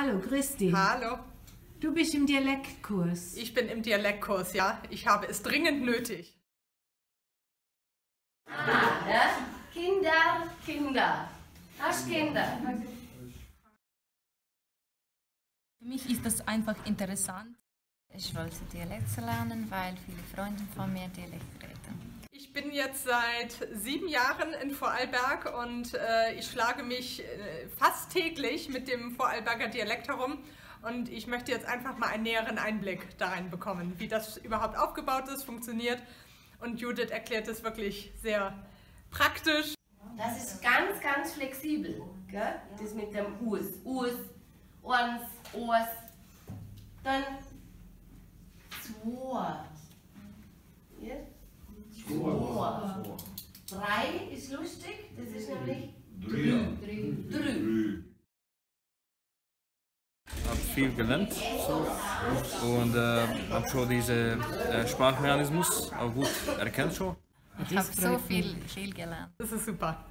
Hallo, Christi. Hallo, Du bist im Dialektkurs. ich bin im Dialektkurs, ja. Ich habe es dringend nötig. Ja? Kinder, Kinder. Hast Kinder? Für mich ist das einfach interessant. Ich wollte Dialekt lernen, weil viele Freunde von mir Dialekt reden. Ich bin jetzt seit sieben Jahren in Vorarlberg und äh, ich schlage mich äh, fast täglich mit dem Vorarlberger Dialekt herum. Und ich möchte jetzt einfach mal einen näheren Einblick da rein bekommen, wie das überhaupt aufgebaut ist, funktioniert. Und Judith erklärt es wirklich sehr praktisch. Das ist ganz, ganz flexibel. Gell? Das mit dem Us. Us, Ons, Os. Dann zwei. Drei ist lustig, das ist nämlich drei. Drei. habe viel gelernt und äh, habe schon diesen äh, Sprachmechanismus auch gut erkannt schon. Ich habe so viel, viel gelernt. Das ist super.